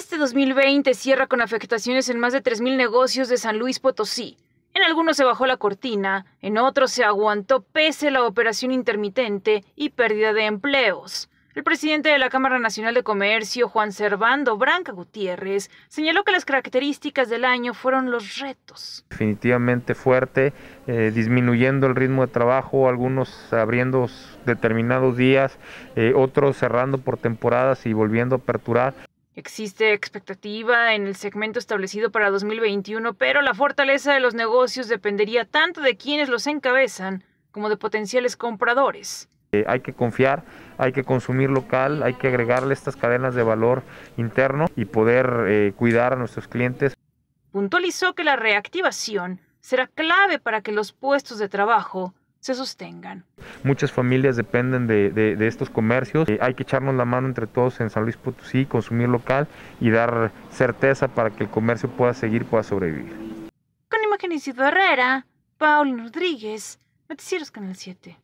Este 2020 cierra con afectaciones en más de 3.000 negocios de San Luis Potosí. En algunos se bajó la cortina, en otros se aguantó pese a la operación intermitente y pérdida de empleos. El presidente de la Cámara Nacional de Comercio, Juan Servando Branca Gutiérrez, señaló que las características del año fueron los retos. Definitivamente fuerte, eh, disminuyendo el ritmo de trabajo, algunos abriendo determinados días, eh, otros cerrando por temporadas y volviendo a aperturar. Existe expectativa en el segmento establecido para 2021, pero la fortaleza de los negocios dependería tanto de quienes los encabezan como de potenciales compradores. Eh, hay que confiar, hay que consumir local, hay que agregarle estas cadenas de valor interno y poder eh, cuidar a nuestros clientes. Puntualizó que la reactivación será clave para que los puestos de trabajo se sostengan. Muchas familias dependen de, estos comercios. Eh, hay que echarnos la mano entre todos en San Luis Potosí, consumir local y dar certeza para que el comercio pueda seguir, pueda sobrevivir. Con imagen Isidro Herrera, Paul Rodríguez, Noticieros Canal 7.